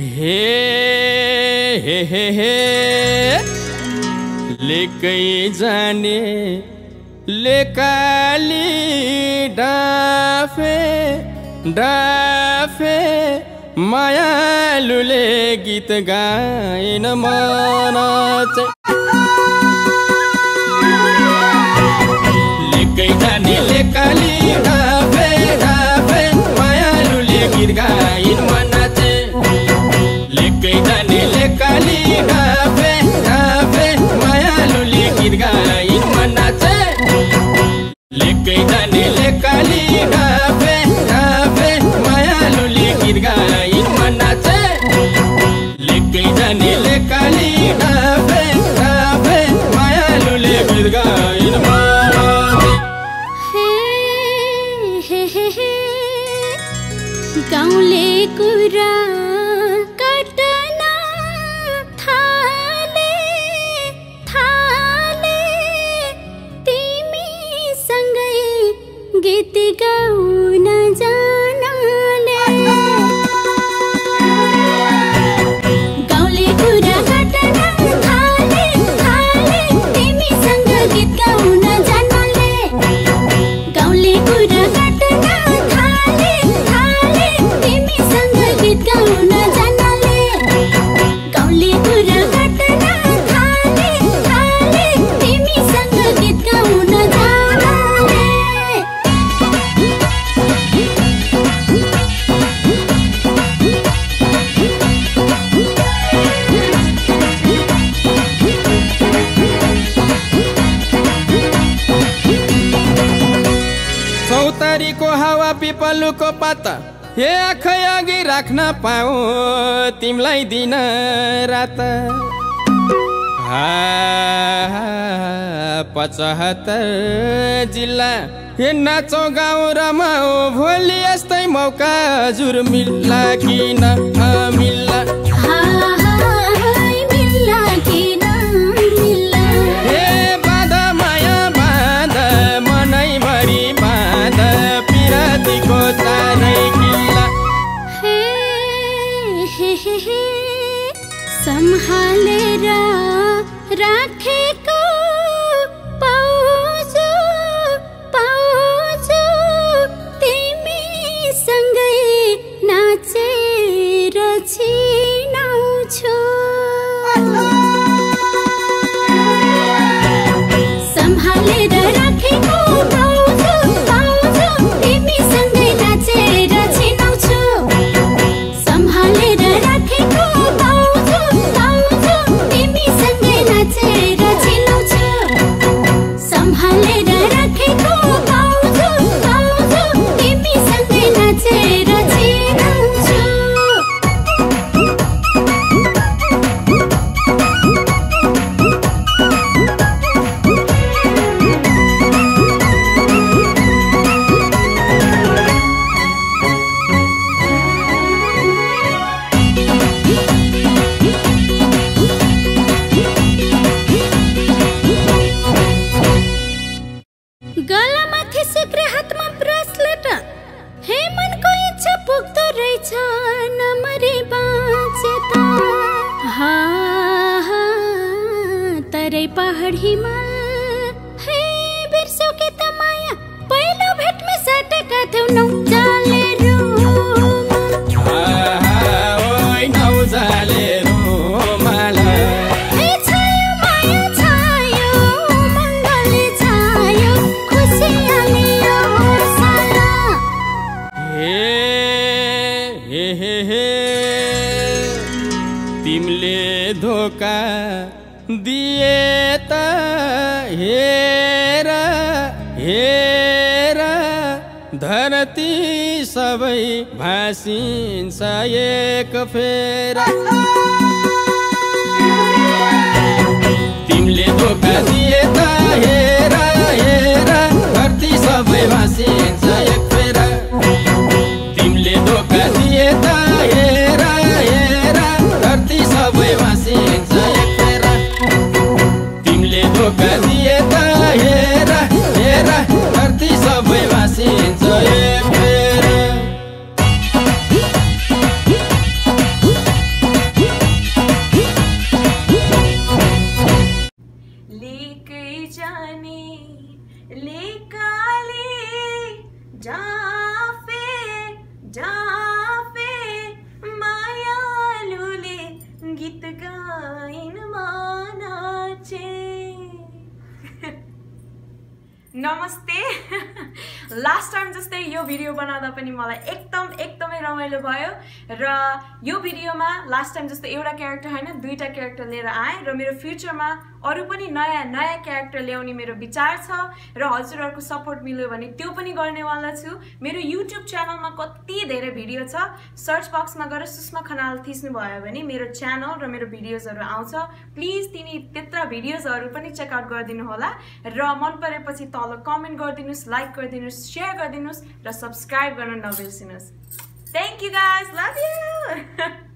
हे हे हे हे. लेकै जाने लेकाली डाफे डाफे. मायालुले गीत गाइन मन गाउँले कुरा कटना थाले थाले तिमी सँगै गीत गाउँ पिपलुको पात। हे आखै अघि राख्न पाऊ तिमीलाई दिन रात। पचहत्तर जिल्ला। हे नाचौँ गाउँ रमाऊ भोलि यस्तै मौका हजुर मिल्ला किन? राखे तराई पहाड हिमाल हे बिरसो के तमाया पहिलो भेटमै साटका थियौ नौ त हेर हेर धरती सबै भाँसिन्छ एक फेरा। जाने ले काली जाफे जाफे मायालुले गीत गाइन मानाचे। नमस्ते। लास्ट टाइम जस्तै यो भिडियो बनाउँदा पनि मलाई एकदम एकदम रमाइलो भयो। र यो भिडियोमा लास्ट टाइम जस्तो एउटा क्यारेक्टर होइन दुईवटा क्यारेक्टर लिएर आएँ र मेरो फ्युचरमा अरू पनि नयाँ नयाँ क्यारेक्टर ल्याउने मेरो विचार छ र हजुरहरूको सपोर्ट मिल्यो भने त्यो पनि गर्नेवाला छु। मेरो युट्युब च्यानलमा कति धेरै भिडियो छ सर्च बक्समा गएर सुषमा खनाल थिच्नुभयो भने मेरो च्यानल र मेरो भिडियोजहरू आउँछ। प्लिज तिनी त्यत्र भिडियोजहरू पनि चेकआउट गरिदिनु होला र मन परेपछि तल कमेन्ट गरिदिनुहोस् लाइक गरिदिनुहोस् सेयर गरिदिनुहोस् र सब्सक्राइब गर्न नबिर्सिनुहोस्। Thank you guys. Love you.